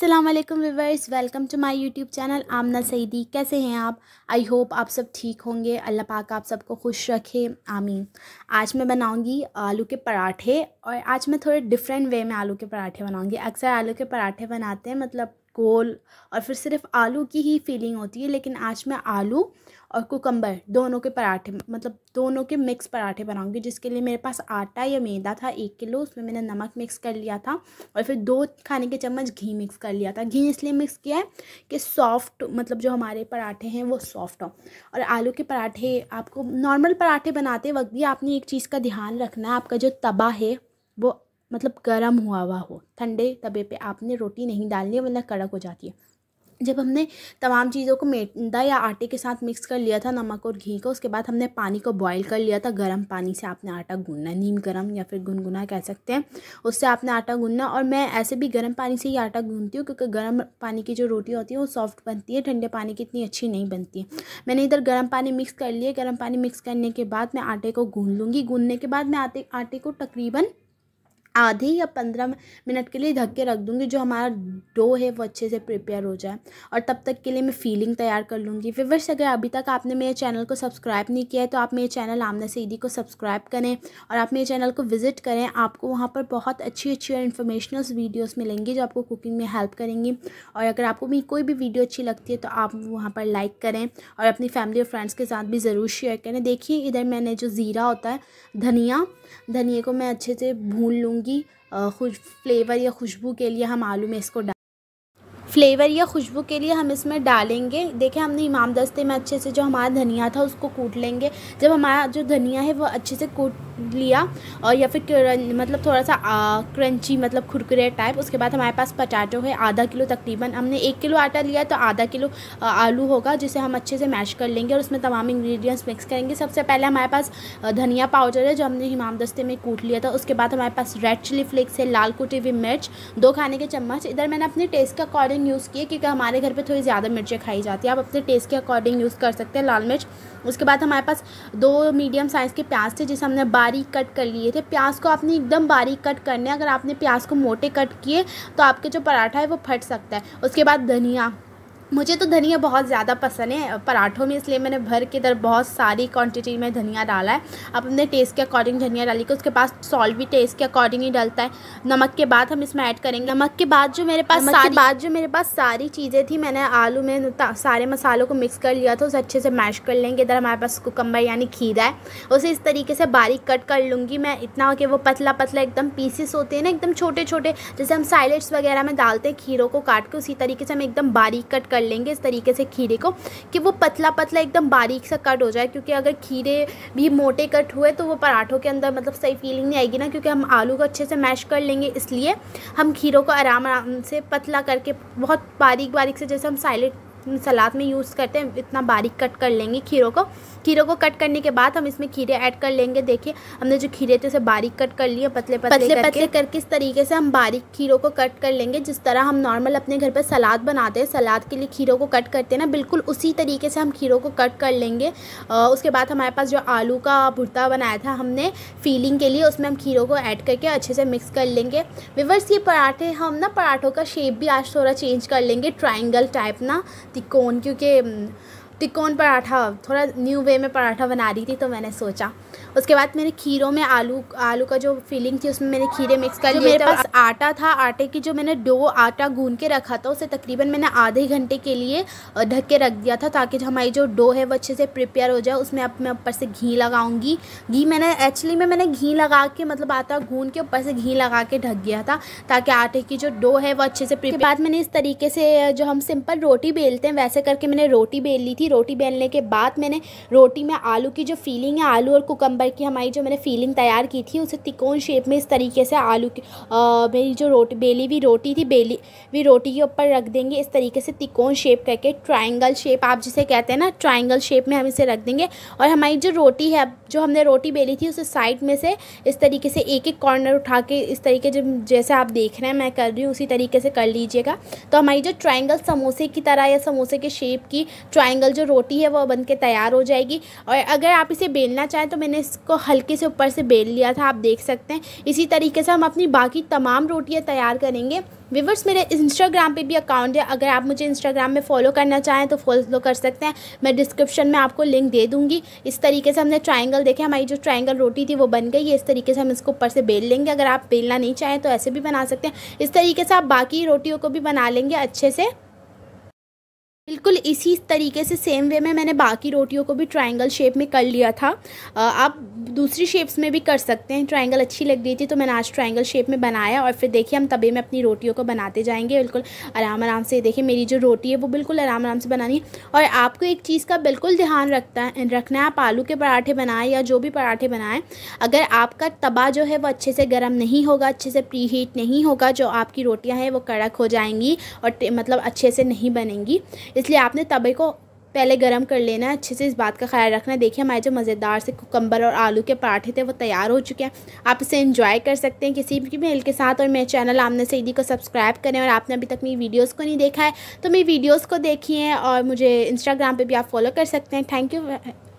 अस्सलाम वालेकुम welcome to my YouTube channel Amna Saeedi कैसे हैं आप आई होप आप सब ठीक होंगे अल्लाह पाक आप सबको खुश रखे आमीन आज मैं बनाऊँगी आलू के पराठे और आज मैं थोड़े डिफरेंट वे में आलू के पराठे बनाऊँगी अक्सर आलू के पराठे बनाते हैं मतलब गोल और फिर सिर्फ़ आलू की ही फीलिंग होती है, लेकिन आज मैं आलू और कुकम्बर दोनों के पराठे मतलब दोनों के मिक्स पराठे बनाऊँगी, जिसके लिए मेरे पास आटा या मैदा था एक किलो, उसमें मैंने नमक मिक्स कर लिया था और फिर दो खाने के चम्मच घी मिक्स कर लिया था। घी इसलिए मिक्स किया है कि सॉफ्ट मतलब जो हमारे पराठे हैं वो सॉफ्ट हों। और आलू के पराठे, आपको नॉर्मल पराठे बनाते वक्त भी आपने एक चीज़ का ध्यान रखना है, आपका जो तवा है वो मतलब गर्म हुआ हुआ हो, ठंडे तवे पे आपने रोटी नहीं डालनी है, वरना कड़क हो जाती है। जब हमने तमाम चीज़ों को मैदा या आटे के साथ मिक्स कर लिया था, नमक और घी को, उसके बाद हमने पानी को बॉईल कर लिया था, गर्म पानी से आपने आटा गूंदना नीम गर्म या फिर गुनगुना कह सकते हैं, उससे आपने आटा गूंदना और मैं ऐसे भी गर्म पानी से ही आटा गूंदती हूँ, क्योंकि गर्म पानी की जो रोटी होती है, वो सॉफ्ट बनती है, ठंडे पानी की इतनी अच्छी नहीं बनती है। मैंने इधर गर्म पानी मिक्स कर लिया, गर्म पानी मिक्स करने के बाद मैं आटे को गूँध लूँगी। गूँधने के बाद मैं आटे आटे को तकरीबन आधे या पंद्रह मिनट के लिए ढक के रख दूँगी। जो हमारा डो है, वो अच्छे से प्रिपेयर हो जाए। और तब तक के लिए मैं फीलिंग तैयार कर लूँगी। फिर अगर अभी तक आपने मेरे चैनल को सब्सक्राइब नहीं किया है तो आप मेरे चैनल आमना सईदी को सब्सक्राइब करें और आप मेरे चैनल को विज़िट करें। आपको वहाँ पर बहुत अच्छी अच्छी और इन्फॉर्मेशनल वीडियोज़ मिलेंगी जो आपको कुकिंग में हेल्प करेंगी। और अगर आपको मेरी कोई भी वीडियो अच्छी लगती है तो आप वहाँ पर लाइक करें और अपनी फैमिली और फ्रेंड्स के साथ भी ज़रूर शेयर करें। देखिए, इधर मैंने जो ज़ीरा होता है, धनिया धनिए को मैं अच्छे से भून लूँगी। खुश फ्लेवर या खुशबू के लिए हम आलू में इसको डाल फ्लेवर या खुशबू के लिए हम इसमें डालेंगे। देखें, हमने इमाम दस्ते में अच्छे से जो हमारा धनिया था उसको कूट लेंगे। जब हमारा जो धनिया है वो अच्छे से कूट लिया और या फिर मतलब थोड़ा सा आ, क्रंची मतलब खुरकुरे टाइप उसके बाद हमारे पास पटाटो है आधा किलो तकरीबन। हमने एक किलो आटा लिया तो आधा किलो आलू होगा जिसे हम अच्छे से मैश कर लेंगे और उसमें तमाम इंग्रेडिएंट्स मिक्स करेंगे। सबसे पहले हमारे पास धनिया पाउडर है जो हमने हिमाम दस्ते में कूट लिया था। उसके बाद हमारे पास रेड चिली फ्लेक्स है लाल कुटी हुई मिर्च दो खाने के चम्मच। इधर मैंने अपने टेस्ट के अकॉर्डिंग यूज़ किए क्योंकि हमारे घर पर थोड़ी ज़्यादा मिर्चें खाई जाती है। आप अपने टेस्ट के अकॉर्डिंग यूज़ कर सकते हैं लाल मिर्च। उसके बाद हमारे पास दो मीडियम साइज़ के प्याज थे जिसे हमने बारीक कट कर लिए थे। प्याज को आपने एकदम बारीक कट करने अगर आपने प्याज को मोटे कट किए तो आपके जो पराठा है वो फट सकता है। उसके बाद धनिया। मुझे तो धनिया बहुत ज़्यादा पसंद है पराठों में इसलिए मैंने भर के इधर बहुत सारी क्वांटिटी में धनिया डाला है। आप अपने टेस्ट के अकॉर्डिंग धनिया डाली के उसके पास सॉल्ट भी टेस्ट के अकॉर्डिंग ही डलता है। नमक के बाद हम इसमें ऐड करेंगे। नमक के बाद जो मेरे पास सारी बाद जो मेरे पास सारी चीज़ें थी मैंने आलू में सारे मसालों को मिक्स कर लिया था उसे अच्छे से मैश कर लेंगे। इधर हमारे पास कुकम्बर यानी खीरा है उसे इस तरीके से बारीक कट कर लूँगी मैं। इतना कि वो पतला पतला एकदम पीसेस होते हैं ना एकदम छोटे छोटे जैसे हम साइलेट्स वगैरह में डालते हैं खीरों को काट के उसी तरीके से हम एकदम बारीक कट कर कर लेंगे इस तरीके से खीरे को, कि वो पतला पतला एकदम बारीक सा कट हो जाए, क्योंकि अगर खीरे भी मोटे कट हुए तो वो पराठों के अंदर मतलब सही फीलिंग नहीं आएगी ना, क्योंकि हम आलू को अच्छे से मैश कर लेंगे, इसलिए हम खीरों को आराम आराम से पतला करके बहुत बारीक बारीक से जैसे हम साइलेट सलाद में यूज़ करते हैं इतना बारीक कट कर लेंगे खीरों को। खीरों को कट करने के बाद हम इसमें खीरे ऐड कर लेंगे। देखिए हमने जो खीरे थे उसे बारीक कट कर लिए पतले पतले पतले करके, पतले करके इस तरीके से हम बारीक खीरों को कट कर लेंगे। जिस तरह हम नॉर्मल अपने घर पर सलाद बनाते हैं सलाद के लिए खीरों को कट करते हैं ना बिल्कुल उसी तरीके से हम खीरों को कट कर लेंगे। उसके बाद हमारे पास जो आलू का भुट्टा बनाया था हमने फीलिंग के लिए उसमें हम खीरों को ऐड करके अच्छे से मिक्स कर लेंगे। विवर्स ये पराठे हम ना पराठों का शेप भी आज थोड़ा चेंज कर लेंगे ट्राइंगल टाइप ना। तिकोन, क्योंकि तिकोन पराठा, थोड़ा न्यू वे में पराठा बना रही थी तो मैंने सोचा उसके बाद मैंने खीरों में आलू आलू का जो फीलिंग थी उसमें मैंने खीरे मिक्स कर लिए मेरे पास आटा था आटे की जो मैंने डो आटा गूंद के रखा था उसे तकरीबन मैंने आधे घंटे के लिए ढक के रख दिया था ताकि हमारी जो डो है वो अच्छे से प्रिपेयर हो जाए। उसमें अब मैं ऊपर से घी लगाऊँगी। घी मैंने एक्चुअली में मैंने घी लगा के मतलब आटा गूंद के ऊपर से घी लगा के ढक गया था ताकि आटे की जो डो है वो अच्छे से प्रिपेयर बाद मैंने इस तरीके से जो हम सिंपल रोटी बेलते हैं वैसे करके मैंने रोटी बेल ली थी। रोटी बेलने के बाद मैंने रोटी में आलू की जो फीलिंग है आलू और कुकम्बर की हमारी जो मैंने फीलिंग तैयार की थी, उसे तिकोन शेप में इस तरीके से आलू की मेरी जो रोटी, बेली हुई रोटी थी, बेली हुई रोटी के ऊपर रख देंगे, इस तरीके से तिकोन शेप करके ट्राइंगल शेप आप जिसे कहते हैं ना ट्राइंगल शेप में हम इसे रख देंगे। और हमारी जो रोटी है जो हमने रोटी बेली थी, उसे साइड में से इस तरीके से एक एक कॉर्नर उठा के इस तरीके जो जैसे आप देख रहे हैं, मैं कर रही हूँ, उसी तरीके से कर लीजिएगा। तो हमारी जो ट्राइंगल समोसे की तरह या समोसे के शेप की ट्राइंगल जो रोटी है, वो बन के तैयार हो जाएगी। और अगर आप इसे बेलना चाहें तो मैंने इसको हल्के से ऊपर से बेल लिया था, आप देख सकते हैं। इसी तरीके से हम अपनी बाकी तमाम रोटियाँ तैयार करेंगे। व्यूवर्स, मेरे इंस्टाग्राम पे भी अकाउंट है। अगर आप मुझे इंस्टाग्राम में फॉलो करना चाहें तो फॉलो कर सकते हैं। मैं डिस्क्रिप्शन में आपको लिंक दे दूँगी। इस तरीके से हमने ट्राइंगल देखे। हमारी जो ट्राइंगल रोटी थी वो बन गई है। इस तरीके से हम इसको ऊपर से बेल लेंगे। अगर आप बेलना नहीं चाहें तो ऐसे भी बना सकते हैं। इस तरीके से आप बाकी रोटियों को भी बना लेंगे अच्छे से। बिल्कुल इसी तरीके से सेम वे में मैंने बाकी रोटियों को भी ट्रायंगल शेप में कर लिया था। आप दूसरी शेप्स में भी कर सकते हैं। ट्रायंगल अच्छी लग रही थी तो मैंने आज ट्रायंगल शेप में बनाया और फिर देखिए हम तबे में अपनी रोटियों को बनाते जाएँगे। बिल्कुल आराम आराम से देखिए मेरी जो रोटी है वो बिल्कुल आराम आराम से बनानी है। और आपको एक चीज़ का बिल्कुल ध्यान रखता है, रखना है, आप आलू के पराठे बनाएँ या जो भी पराठे बनाएँ, अगर आपका तबा जो है वो अच्छे से गर्म नहीं होगा, अच्छे से प्री हीट नहीं होगा, जो आपकी रोटियाँ हैं वो कड़क हो जाएँगी और मतलब अच्छे से नहीं बनेंगी। इसलिए आपने तवे को पहले गर्म कर लेना है, अच्छे से इस बात का ख्याल रखना है। देखिए, हमारे जो मज़ेदार से कुकम्बर और आलू के पराठे थे, वो तैयार हो चुके हैं। आप इसे इन्जॉय कर सकते हैं किसी भी मेल के साथ और मेरे चैनल आमने सईदी को सब्सक्राइब करें और आपने अभी तक मेरी वीडियोस को नहीं देखा है तो मेरी वीडियोस को देखिए और मुझे इंस्टाग्राम पर भी आप फॉलो कर सकते हैं। Thank you